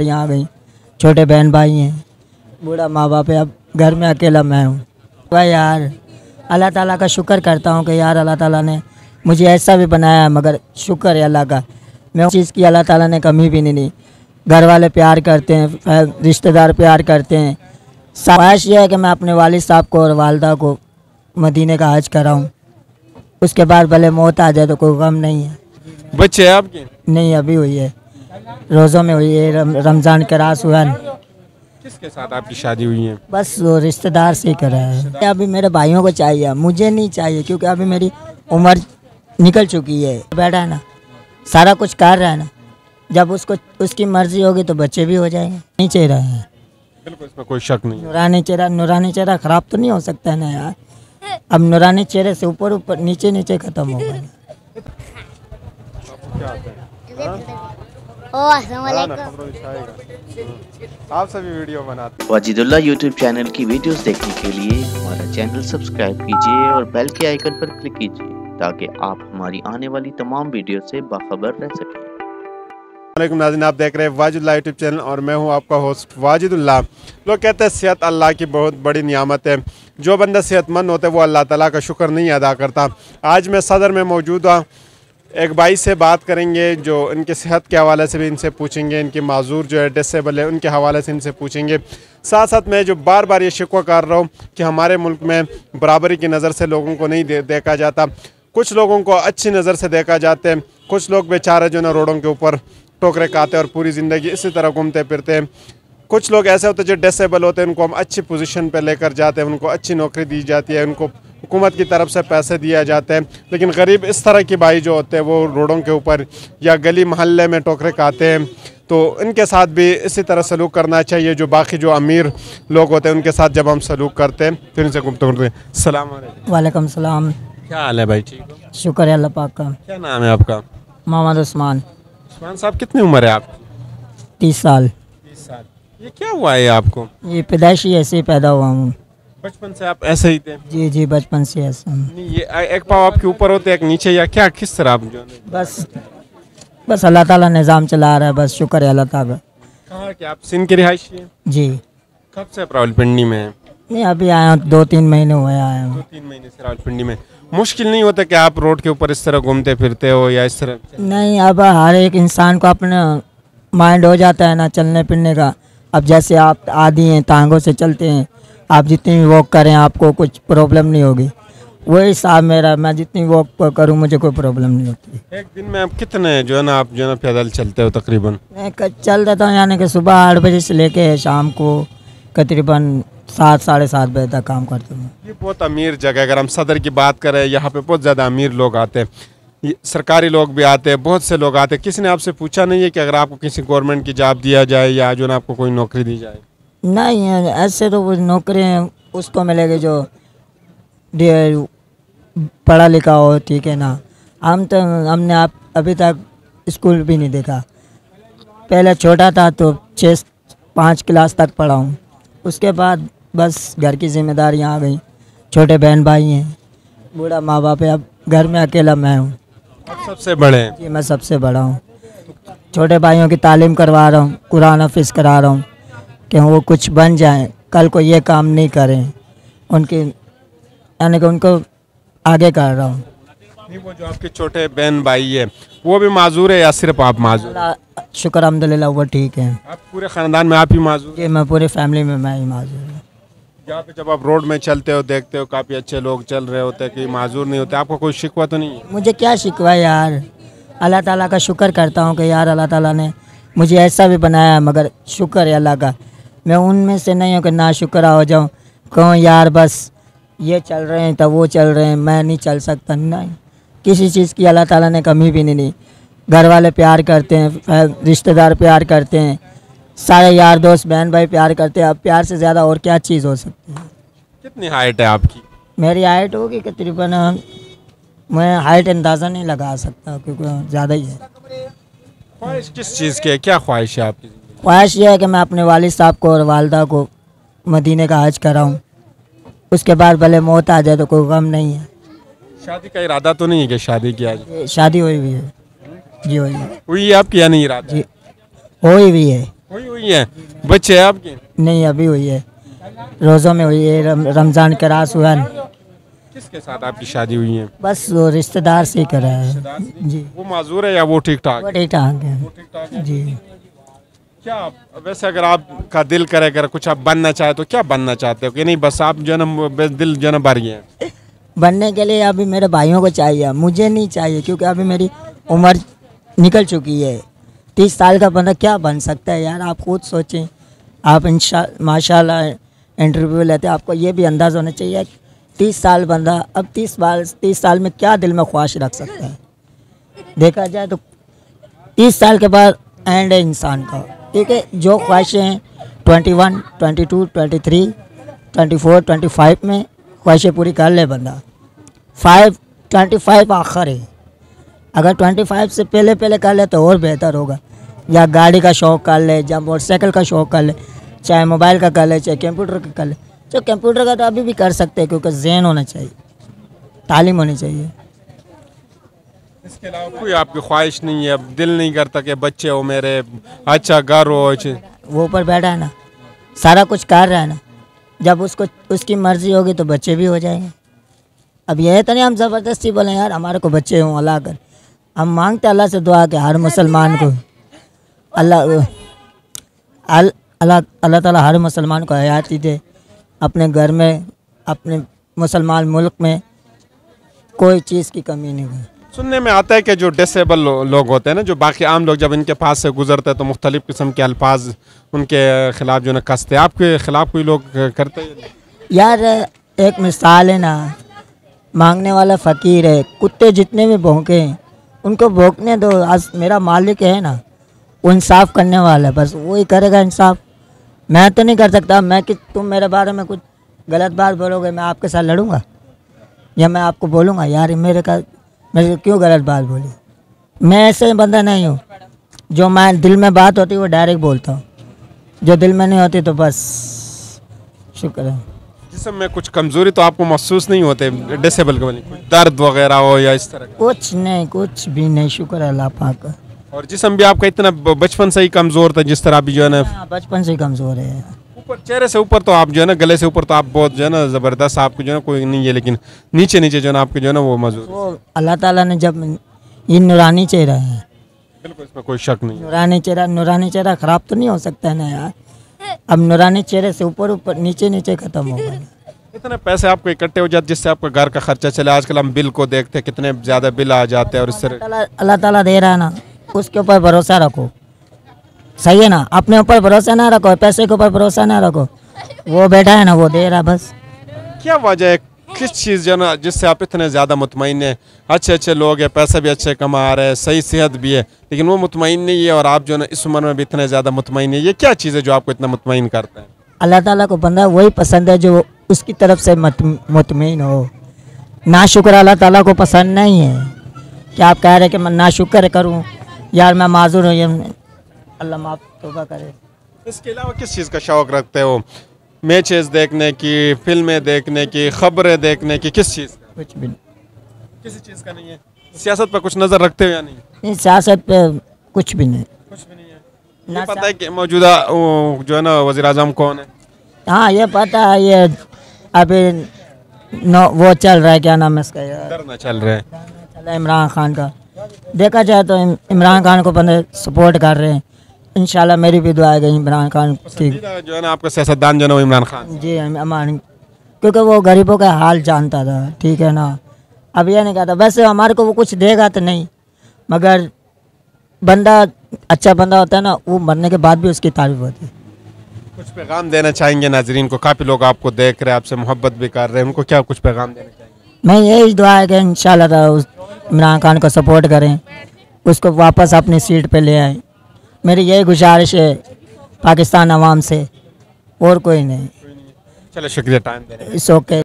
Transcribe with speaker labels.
Speaker 1: یہاں آ گئی چھوٹے بہن بھائی ہیں۔ بوڑھا ماں باپ ہے اب گھر میں اکیلا میں ہوں۔ بھائی یار اللہ تعالیٰ کا شکر کرتا ہوں کہ یار اللہ تعالیٰ نے مجھے ایسا بھی بنایا ہے مگر شکر ہے اللہ کا۔ میں اس چیز کی اللہ تعالیٰ نے کمی بھی نہیں دی گھر والے پیار کرتے ہیں رشتہ دار پیار کرتے ہیں۔ خواہش یہ ہے کہ میں اپنے والد صاحب کو اور والدہ کو مدینے کا حج کراؤں۔ اس کے بعد بھلے موت آ جائے تو کوئی غم نہیں ہے۔
Speaker 2: بچے آپ کے؟
Speaker 1: نہیں ابھی ہوئی ہے۔ روزوں میں ہوئی ہے رمضان کے راس ہوا۔
Speaker 2: کس کے ساتھ آپ کی شادی ہوئی ہے
Speaker 1: بس وہ رشتہ دار سے کرا ہے۔ ابھی میرے بھائیوں کو چاہیے۔ مجھے نہیں چاہیے کیونکہ ابھی میری عمر نکل چکی ہے۔ بیٹھا ہے نا۔ سارا کچھ کر رہا ہے نا۔ جب اس کو اس کی مرضی ہوگی تو بچے بھی ہو جائیں گے۔ نہیں چاہ رہے ہیں۔
Speaker 2: بالکل اس میں کوئی شک نہیں
Speaker 1: نورانی چہرہ نورانی چہرہ خراب تو نہیں ہو سکتا ہے نا یار۔ اب نورانی چہرے سے اوپر اوپر نیچے نیچے ختم ہوگا
Speaker 3: ہاں،
Speaker 2: آپ سبھی ویڈیو بناتے
Speaker 4: واجد اللہ یوٹیوب چینل کی ویڈیوز دیکھنے کے لیے ہمارا چینل سبسکرائب کیجیے اور بیل کے آئیکن پر کلک کیجیے تاکہ آپ ہماری آنے والی تمام ویڈیو سے باخبر رہ سکیں۔
Speaker 2: علیکم ناظرین آپ دیکھ رہے ہیں واجد اللہ یوٹیوب چینل اور میں ہوں آپ کا ہوسٹ واجد اللہ۔ لوگ کہتے ہیں صحت اللہ کی بہت بڑی نیامت ہے۔ جو بندہ صحت مند ہوتے وہ اللہ تعالیٰ کا شکر نہیں ادا کرتا۔ آج میں صدر میں موجود ہوں۔ ایک بھائی سے بات کریں گے جو ان کے صحت کے حوالے سے بھی ان سے پوچھیں گے، ان کی معذور جو ہے ڈسیبل ہے ان کے حوالے سے ان سے پوچھیں گے۔ ساتھ ساتھ میں جو بار بار یہ شکوہ کر رہا ہوں کہ ہمارے ملک میں برابری کی نظر سے لوگوں کو نہیں دیکھا جاتا۔ کچھ لوگوں کو اچھی نظر سے دیکھا جاتے ہیں کچھ لوگ بیچارے جو نا روڈوں کے اوپر ٹوکرے کاتے اور پوری زندگی اسی طرح گھومتے پھرتے ہیں۔ کچھ لوگ ایسے ہوتے ہیں جو ڈسیبل ہوتے ہیں، ان کو ہم اچھی پوزیشن پہ لے کر جاتے ہیں، ان کو اچھی نوکری دی جاتی ہے، ان کو حکومت کی طرف سے پیسے دیا جاتے ہیں۔ لیکن غریب اس طرح کے بھائی جو ہوتے ہیں وہ روڈوں کے اوپر یا گلی محلے میں ٹوکرے کاتے ہیں۔ تو ان کے ساتھ بھی اسی طرح سلوک کرنا چاہیے۔ جو باقی جو امیر لوگ ہوتے ہیں ان کے ساتھ جب ہم سلوک کرتے ہیں تو ان سے گفتگو کرتے ہیں۔ السلام علیکم۔
Speaker 1: وعلیکم السلام۔
Speaker 2: کیا حال ہے بھائی؟
Speaker 1: شکر ہے اللہ پاک کا۔
Speaker 2: کیا نام ہے آپ کا؟
Speaker 1: محمد عثمان۔ عثمان
Speaker 2: صاحب کتنی عمر ہے آپ
Speaker 1: تیس سال۔ تیس
Speaker 2: سال۔ یہ کیا ہوا ہے آپ کو؟
Speaker 1: یہ پیدائشی ایسے ہی پیدا ہوا ہوں۔
Speaker 2: بچپن سے آپ ایسے ہی تھے؟
Speaker 1: جی جی بچپن سے ایسا
Speaker 2: یہ ایک پاؤ آپ کے اوپر ہوتے ایک نیچے یا کیا کس طرح آپ جو بس
Speaker 1: بس اللہ تعالیٰ نظام چلا رہا ہے بس شکر ہے اللہ تعالیٰ۔
Speaker 2: کہاں کہ آپ سندھ کے رہائشی ہیں؟
Speaker 1: جی۔
Speaker 2: کب سے آپ راول پنڈی میں ہیں؟
Speaker 1: نہیں ابھی آیا ہوں دو تین مہینے ہوئے آیا ہوں دو
Speaker 2: تین مہینے سے راول پنڈی میں۔ مشکل نہیں ہوتا کہ آپ روڈ کے اوپر اس طرح گھومتے پھرتے ہو یا اس طرح؟
Speaker 1: نہیں اب ہر ایک انسان کو اپنا مائنڈ ہو جاتا ہے نا چلنے پھرنے کا۔ اب جیسے آپ آدھی ہیں ٹانگوں سے چلتے ہیں آپ جتنی بھی واک کریں آپ کو کچھ پرابلم نہیں ہوگی۔ وہی حساب میرا میں جتنی واک کروں مجھے کوئی پرابلم نہیں ہوتی۔
Speaker 2: ایک دن میں آپ کتنے جو ہے نا آپ جو ہے نا پیدل چلتے ہو تقریباً؟
Speaker 1: میں چل دیتا ہوں یعنی کہ صبح آٹھ بجے سے لے کے شام کو تقریباً سات ساڑھے سات بجے تک کام کرتا ہوں۔
Speaker 2: یہ بہت امیر جگہ اگر ہم صدر کی بات کریں یہاں پہ بہت زیادہ امیر لوگ آتے ہیں۔ سرکاری لوگ بھی آتے ہیں بہت سے لوگ آتے ہیں۔ کسی نے آپ سے پوچھا نہیں ہے کہ اگر آپ کو کسی گورنمنٹ کی جاب دیا جائے یا جو نا آپ کو کوئی نوکری دی جائے؟
Speaker 1: نہیں ایسے تو وہ نوکری اس کو ملے گی جو پڑھا لکھا ہو ٹھیک ہے نا۔ ہم تو ہم نے آپ ابھی تک اسکول بھی نہیں دیکھا۔ پہلے چھوٹا تھا تو چھ پانچ کلاس تک پڑھا ہوں اس کے بعد بس گھر کی ذمہ داریاں آ گئیں۔ چھوٹے بہن بھائی ہیں۔ بوڑھا ماں باپ ہے۔ اب گھر میں اکیلا میں ہوں۔
Speaker 2: سب سے بڑے
Speaker 1: جی میں سب سے بڑا ہوں۔ چھوٹے بھائیوں کی تعلیم کروا رہا ہوں قرآن حفظ کرا رہا ہوں۔ کہ وہ کچھ بن جائیں۔ کل کو یہ کام نہیں کریں۔ ان کی یعنی کہ ان کو آگے کر رہا ہوں۔
Speaker 2: وہ جو آپ کے چھوٹے بہن بھائی ہے وہ بھی معذور ہے یا صرف آپ معذور
Speaker 1: شکر الحمد للہ وہ ٹھیک ہے
Speaker 2: آپ پورے خاندان میں آپ ہی معذور
Speaker 1: جی میں پورے فیملی میں میں ہی معذور ہوں۔
Speaker 2: یہاں پہ جب آپ روڈ میں چلتے ہو دیکھتے ہو کافی اچھے لوگ چل رہے ہوتے کہ معذور نہیں ہوتے آپ کو کوئی شکوہ تو نہیں
Speaker 1: مجھے کیا شکوہ ہے یار؟ اللہ تعالیٰ کا شکر کرتا ہوں کہ یار اللہ تعالیٰ نے مجھے ایسا بھی بنایا مگر شکر ہے اللہ کا۔ میں ان میں سے نہیں ہوں کہ ناشکرہ ہو جاؤں۔ کہوں یار بس یہ چل رہے ہیں تو وہ چل رہے ہیں میں نہیں چل سکتا۔ نہیں کسی چیز کی اللہ تعالیٰ نے کمی بھی نہیں دی گھر والے پیار کرتے ہیں رشتہ دار پیار کرتے ہیں۔ سارے یار دوست بہن بھائی پیار کرتے ہیں۔ اب پیار سے زیادہ اور کیا چیز ہو سکتی ہے؟
Speaker 2: کتنی ہائٹ ہے آپ کی؟
Speaker 1: میری ہائٹ ہوگی تقریباً میں ہائٹ اندازہ نہیں لگا سکتا کیونکہ زیادہ ہی ہے۔
Speaker 2: خواہش کس چیز کی ہے؟ کیا خواہش ہے آپ کی؟
Speaker 1: خواہش یہ ہے کہ میں اپنے والد صاحب کو اور والدہ کو مدینہ کا حج کراؤں۔ اس کے بعد بھلے موت آ جائے تو کوئی غم نہیں ہے۔
Speaker 2: شادی کا ارادہ تو نہیں ہے کہ شادی کیا آج
Speaker 1: شادی ہوئی بھی ہے۔ جی ہوئی
Speaker 2: ہوئی ہے آپ کیا نہیں ارادہ؟ جی
Speaker 1: ہوئی بھی ہے۔
Speaker 2: ہوئی ہوئی ہے۔ بچے ہیں آپ کے؟
Speaker 1: نہیں ابھی ہوئی ہے۔ روزوں میں ہوئی ہے۔ رمضان کے راس ہوا۔
Speaker 2: کس کے ساتھ آپ کی شادی ہوئی ہے؟
Speaker 1: بس وہ رشتہ دار سے ہی کرا ہے۔ جی۔
Speaker 2: وہ معذور ہے یا وہ ٹھیک ٹھاک وہ
Speaker 1: ٹھیک ٹھاک ہے۔ جی۔
Speaker 2: کیا ویسے اگر آپ کا دل کرے اگر کچھ آپ بننا چاہے تو کیا بننا چاہتے ہو کہ نہیں؟ بس آپ جو نا دل جو بھاری ہیں۔
Speaker 1: بننے کے لیے ابھی میرے بھائیوں کو چاہیے۔ مجھے نہیں چاہیے کیونکہ ابھی میری عمر نکل چکی ہے۔ تیس سال کا بندہ کیا بن سکتا ہے یار؟ آپ خود سوچیں۔ آپ ان شاء ماشاء اللہ انٹرویو لیتے آپ کو یہ بھی انداز ہونا چاہیے تیس سال بندہ اب تیس بال تیس سال میں کیا دل میں خواہش رکھ سکتا ہے؟ دیکھا جائے تو تیس سال کے بعد اینڈ ہے انسان کا۔ کیونکہ جو خواہشیں ہیں twenty one twenty two twenty three twenty four twenty five میں خواہشیں پوری کر لے بندہ۔ فائیو ٹوینٹی فائیو آخر ہے۔ اگر ٹوینٹی فائیو سے پہلے پہلے کر لے تو اور بہتر ہوگا۔ یا گاڑی کا شوق کر لے، یا موٹر سائیکل کا شوق کر لے، چاہے موبائل کا کر لے، چاہے کمپیوٹر کا کر لے۔ چاہے کمپیوٹر کا تو ابھی بھی کر سکتے کیونکہ ذہن ہونا چاہیے، تعلیم ہونی چاہیے۔
Speaker 2: اس کے علاوہ کوئی آپ کی خواہش نہیں ہے دل نہیں کرتا کہ بچے ہو میرے اچھا گھر ہو اچھا۔
Speaker 1: وہ اوپر بیٹھا ہے نا سارا کچھ کر رہا ہے نا۔ جب اس کو اس کی مرضی ہوگی تو بچے بھی ہو جائیں گے۔ اب یہ تو نہیں ہم زبردستی بولیں یار ہمارے کو بچے ہوں اللہ کر۔ ہم مانگتے اللہ سے دعا کہ ہر مسلمان کو اللہ اللہ اللہ تعالیٰ ہر مسلمان کو حیاتی دے۔ اپنے گھر میں اپنے مسلمان ملک میں کوئی چیز کی کمی نہیں۔ ہوئی
Speaker 2: سننے میں آتا ہے کہ جو ڈسیبل لوگ ہوتے ہیں نا، جو باقی عام لوگ جب ان کے پاس سے گزرتے ہیں تو مختلف قسم کے الفاظ ان کے خلاف جو نا کستے آپ کے خلاف کوئی لوگ کرتے ہیں؟
Speaker 1: یار، ایک مثال ہے نا، مانگنے والا فقیر ہے، کتے جتنے بھی بھونکے ہیں، ان کو بھونکنے دو۔ آج میرا مالک ہے نا، وہ انصاف کرنے والا ہے، بس وہی کرے گا انصاف۔ میں تو نہیں کر سکتا، میں کہ تم میرے بارے میں کچھ غلط بات بولو گے، میں آپ کے ساتھ لڑوں گا، یا میں آپ کو بولوں گا۔ یار، میرے کا میں کیوں غلط بات بولی؟ میں ایسے بندہ نہیں ہوں جو میں دل میں بات ہوتی وہ ڈائریکٹ بولتا ہوں۔ جو دل میں نہیں ہوتی تو بس۔ شکر ہے۔
Speaker 2: جسم میں کچھ کمزوری تو آپ کو محسوس نہیں ہوتے ڈسیبل کے درد وغیرہ ہو یا اس طرح
Speaker 1: کچھ نہیں کچھ بھی نہیں شکر ہے اللہ پاک۔
Speaker 2: اور جسم بھی آپ کا اتنا بچپن سے ہی کمزور تھا جس طرح بھی جو ہے نا۔
Speaker 1: ہاں، بچپن سے ہی کمزور ہے۔
Speaker 2: اوپر چہرے سے اوپر تو آپ جو ہے نا گلے سے اوپر تو آپ بہت جو ہے نا زبردست آپ کو جو ہے نا کوئی نہیں ہے لیکن نیچے نیچے جو ہے نا آپ کے جو ہے نا وہ مزدور
Speaker 1: اللہ تعالیٰ نے جب یہ نورانی چہرہ ہے۔
Speaker 2: بالکل اس میں کوئی شک نہیں
Speaker 1: نورانی چہرہ نورانی چہرہ خراب تو نہیں ہو سکتا ہے نا یار؟ اب نورانی چہرے سے اوپر اوپر نیچے نیچے ختم ہو گئے۔
Speaker 2: کتنے پیسے آپ کو اکٹھے ہو جاتے جس سے آپ کا گھر کا خرچہ چلے؟ آج کل ہم بل کو دیکھتے ہیں کتنے زیادہ بل آ جاتے ہیں اور اس سے
Speaker 1: اللہ تعالیٰ دے رہا ہے نا اس کے اوپر بھروسہ رکھو۔ صحیح ہے نا؟ اپنے اوپر بھروسہ نہ رکھو پیسے کے اوپر بھروسہ نہ رکھو۔ وہ بیٹا ہے نا وہ دے رہا بس۔
Speaker 2: کیا وجہ ہے؟ کس چیز جو نا جس سے آپ اتنے زیادہ مطمئن ہیں؟ اچھے اچھے لوگ ہیں پیسے بھی اچھے کما رہے ہیں صحیح صحت بھی ہے لیکن وہ مطمئن نہیں ہے اور آپ جو نا اس عمر میں بھی اتنے زیادہ مطمئن ہیں۔ یہ کیا چیز ہے جو آپ کو اتنا مطمئن کرتا ہے؟
Speaker 1: اللہ تعالیٰ کو بندہ وہی پسند ہے جو اس کی طرف سے مطمئن ہو۔ نا شکر اللہ تعالیٰ کو پسند نہیں ہے۔ کیا آپ کہہ رہے کہ میں نا شکر کروں؟ یار میں معذور ہوں اللہ معاف توبہ کرے۔
Speaker 2: اس کے علاوہ کس چیز کا شوق رکھتے ہو؟ میچز دیکھنے کی فلمیں دیکھنے کی خبریں دیکھنے کی کس چیز؟
Speaker 1: کچھ بھی نہیں۔
Speaker 2: کسی چیز کا نہیں ہے۔ سیاست پر کچھ نظر رکھتے ہو یا نہیں؟
Speaker 1: سیاست پہ کچھ بھی نہیں۔
Speaker 2: کچھ بھی نہیں ہے۔
Speaker 1: یہ پتہ
Speaker 2: ہے کہ موجودہ جو ہے نا وزیر اعظم کون ہے؟
Speaker 1: ہاں یہ پتہ ہے یہ ابھی وہ چل رہا ہے کیا نام اس کا؟
Speaker 2: دھرنا چل رہا
Speaker 1: ہے۔ عمران خان کا۔ دیکھا جائے تو عمران خان کو بندے سپورٹ کر رہے ہیں۔ انشاءاللہ میری بھی دعا ہے کہ عمران خان کی
Speaker 2: جو ہے نا آپ کا سیاستدان جو ہے نا عمران خان
Speaker 1: جی امان کیونکہ وہ غریبوں کا حال جانتا تھا ٹھیک ہے نا؟ اب یہ نہیں کہتا ویسے ہمارے کو وہ کچھ دے گا تو نہیں مگر بندہ اچھا بندہ ہوتا ہے نا وہ مرنے کے بعد بھی اس کی تعریف ہوتی ہے۔
Speaker 2: کچھ پیغام دینا چاہیں گے ناظرین کو؟ کافی لوگ آپ کو دیکھ رہے ہیں آپ سے محبت بھی کر رہے ہیں ان کو کیا کچھ پیغام دینا چاہیں گے؟
Speaker 1: میں یہی دعا ہے کہ انشاءاللہ تعالی عمران خان کو سپورٹ کریں اس کو واپس اپنی سیٹ پہ لے آئیں۔ میری یہی گزارش ہے پاکستان عوام سے اور کوئی نہیں۔
Speaker 2: چلو شکریہ ٹائم اٹس
Speaker 1: اوکے